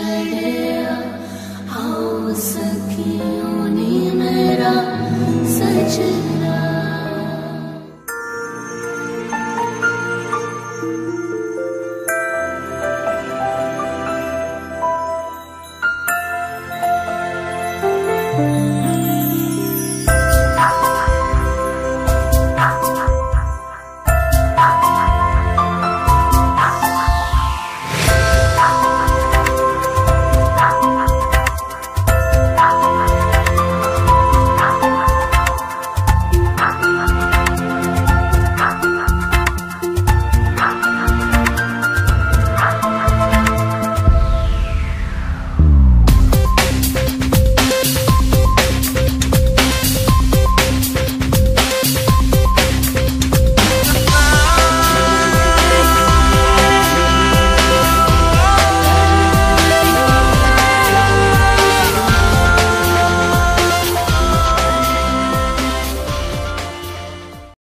छड़े हो सकियो